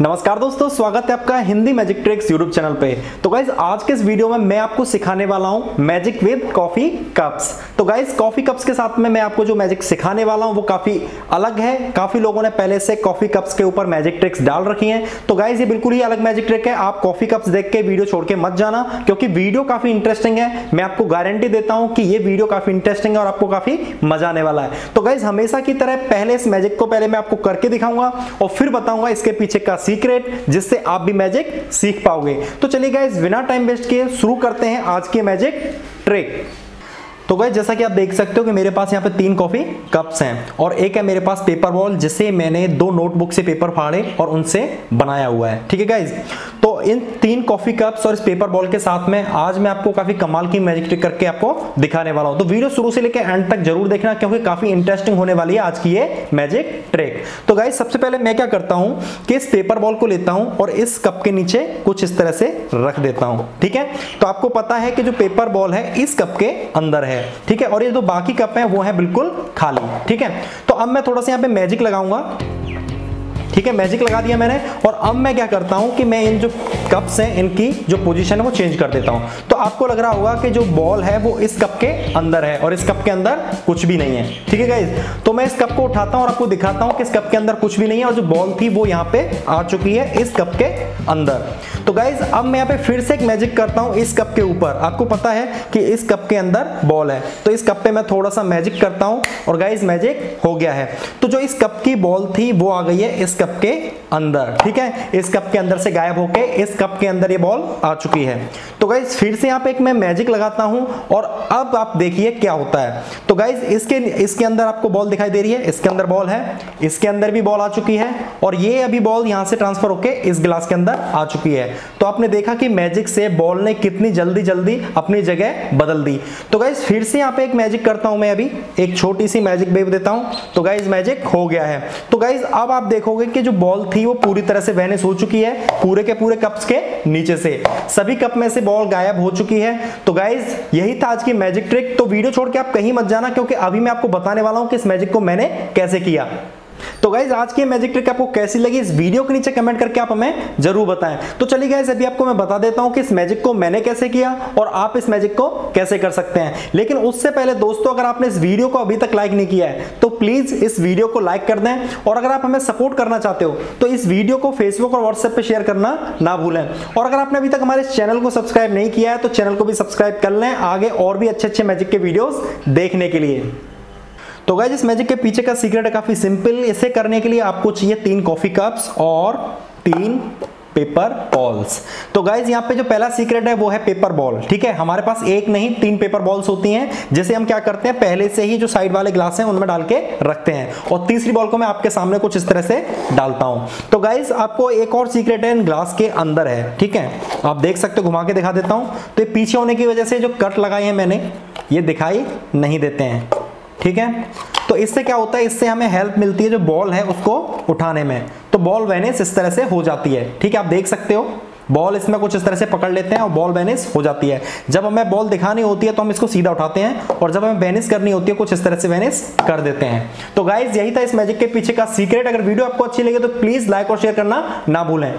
नमस्कार दोस्तों, स्वागत है आपका Hindi magic tricks YouTube channel पे। तो गाइज़ आज के इस वीडियो में मैं आपको सिखाने वाला हूँ मैजिक विद कॉफ़ी कप्स तो गाइज़ कॉफ़ी कप्स के साथ में मैं आपको जो मैजिक सिखाने वाला हूँ, वो काफ़ी अलग है। काफ़ी लोगों ने पहले से कॉफ़ी कप्स के ऊपर मैजिक ट्रिक्स डाल रखी है। तो गाइज़ ये बिल्कुल ही अलग मैजिक ट्रिक है। आप कॉफ़ी कप्स देख के वीडियो छोड़ के मत जाना, क्योंकि वीडियो काफ़ी इंटरेस्टिंग है। मैं आपको गारंटी देता हूँ कि ये वीडियो काफ़ी इंटरेस्टिंग है और आपको काफ़ी मज़ा आने वाला है। तो गाइज़ हमेशा की तरह पहले इस मैजिक को पहले मैं आपको करके दिखाऊँगा और फिर बताऊँगा इसके पीछे का सीक्रेट, जिससे आप भी मैजिक सीख पाओगे। तो चलिए गाइज़ बिना टाइम वेस्ट किए शुरू करते हैं आज के मैजिक ट्रिक तो गाइज़ जैसा कि आप देख सकते हो कि मेरे पास यहाँ पे तीन कॉफ़ी कप्स हैं और एक है मेरे पास पेपर बॉल जिसे मैंने दो नोटबुक से पेपर फाड़े और उनसे बनाया हुआ है। ठीक है गाइज़ इन तीन कॉफ़ी कप्स और इस पेपर बॉल के साथ में आज मैं आपको काफ़ी कमाल की मैजिक ट्रिक करके आपको दिखाने वाला हूँ। तो वीडियो शुरू से लेकर एंड तक ज़रूर देखना क्योंकि काफ़ी इंटरेस्टिंग होने वाली है आज की ये मैजिक ट्रिक तो गाइज़ सबसे पहले मैं क्या करता हूँ कि इस पेपर बॉल को लेता हूँ और इस कप के नीचे कुछ इस तरह से रख देता हूँ, ठीक है? तो आपको पता है कि जो पेपर बॉल है, इस कप के अंदर है, ठीक है? और ये जो बाकी कप है, वो है बिल्कुल खाली, ठीक है? तो अब मैं थोड़ा सा यहाँ पे मैजिक लगाऊँगा। ठीक है मैजिक लगा दिया मैंने और अब मैं क्या करता हूँ कि मैं इन जो कप्स हैं इनकी जो पोजीशन है वो चेंज कर देता हूँ तो आपको लग रहा होगा कि जो बॉल है वो इस कप के अंदर है और इस कप के अंदर कुछ भी नहीं है ठीक है गाइज़ तो मैं इस कप को उठाता हूँ और आपको दिखाता हूँ कि इस कप के अंदर कुछ भी नहीं है और जो बॉल थी वो यहाँ पे आ चुकी है इस कप के अंदर तो गाइज़ अब मैं यहाँ पे फिर से एक मैजिक करता हूँ इस कप के ऊपर आपको पता है कि इस कप के अंदर बॉल है तो इस कप पे मैं थोड़ा सा मैजिक करता हूँ और गाइज़ मैजिक हो गया है तो जो इस कप की बॉल थी वो आ गई है इस कप के अंदर, ठीक है? इस कप के अंदर से गायब होके इस कप के अंदर ये बॉल आ चुकी है। तो गाइज़ फिर से यहाँ पे एक मैं मैजिक लगाता हूँ और अब आप देखिए क्या होता है। तो गाइज़ इसके इसके अंदर आपको बॉल दिखाई दे रही है। इसके अंदर बॉल है, इसके अंदर भी बॉल आ चुकी है और ये अभी बॉल यहाँ से ट्रांसफ़र होके इस गिलास के अंदर आ चुकी है। तो आपने देखा कि मैजिक से बॉल ने कितनी जल्दी जल्दी अपनी जगह बदल दी। तो गाइज़ फिर से यहाँ पे एक मैजिक करता हूँ मैं अभी। एक छोटी सी मैजिक वेव देता हूँ। तो गाइज़ मैजिक हो गया है। तो गाइज़ अब आप देखोगे कि जो बॉल थी वो पूरी तरह से वहनिस हो चुकी है, पूरे के पूरे कप्स के नीचे से। सभी कप में से बॉल गायब हो चुकी है। तो गाइज़ यही था आज की मैजिक ट्रिक तो वीडियो छोड़ के आप कहीं मत जाना, क्योंकि अभी मैं आपको बताने वाला हूँ कि इस मैजिक को मैंने कैसे किया। तो गाइज़ आज की मैजिक ट्रिक आपको कैसी लगी? इस वीडियो के नीचे कमेंट करके आप हमें ज़रूर बताएँ। तो चलिए गाइज़ अभी आपको मैं बता देता हूँ कि इस मैजिक को मैंने कैसे किया और आप इस मैजिक को कैसे कर सकते हैं। लेकिन उससे पहले दोस्तों, अगर आपने इस वीडियो को अभी तक लाइक नहीं किया है तो प्लीज़ इस वीडियो को लाइक कर दें। और अगर आप हमें सपोर्ट करना चाहते हो तो इस वीडियो को फेसबुक और व्हाट्सएप पर शेयर करना ना भूलें। और अगर आपने अभी तक हमारे चैनल को सब्सक्राइब नहीं किया है तो चैनल को भी सब्सक्राइब कर लें, आगे और भी अच्छे अच्छे मैजिक के वीडियोस देखने के लिए। तो गाइज़ इस मैजिक के पीछे का सीक्रेट है काफ़ी सिंपल इसे करने के लिए आपको चाहिए तीन कॉफ़ी कप्स और तीन पेपर बॉल्स तो गाइज़ यहाँ पे जो पहला सीक्रेट है, वो है पेपर बॉल ठीक है? हमारे पास एक नहीं, तीन पेपर बॉल्स होती हैं। जिसे हम क्या करते हैं, पहले से ही जो साइड वाले ग्लास हैं, उनमें डाल के रखते हैं। और तीसरी बॉल को मैं आपके सामने कुछ इस तरह से डालता हूँ। तो गाइज़ आपको एक और सीक्रेट है ग्लास के अंदर है, ठीक है? आप देख सकते हो, घुमा के दिखा देता हूँ। तो ये पीछे होने की वजह से जो कट लगाए हैं मैंने, ये दिखाई नहीं देते हैं। ठीक है? तो इससे क्या होता है? इससे हमें हेल्प मिलती है जो बॉल है उसको उठाने में। तो बॉल वेनिस इस तरह से हो जाती है। ठीक है? आप देख सकते हो। बॉल इसमें कुछ इस तरह से पकड़ लेते हैं और बॉल वेनिस हो जाती है। जब हमें बॉल दिखानी होती है तो हम इसको सीधा उठाते हैं और जब हमें वेनिस करनी होती है, कुछ इस तरह से वेनिस कर देते हैं। तो गाइज़ यही था इस मैजिक के पीछे का सीक्रेट अगर वीडियो आपको अच्छी लगे तो प्लीज़ लाइक और शेयर करना ना भूलें।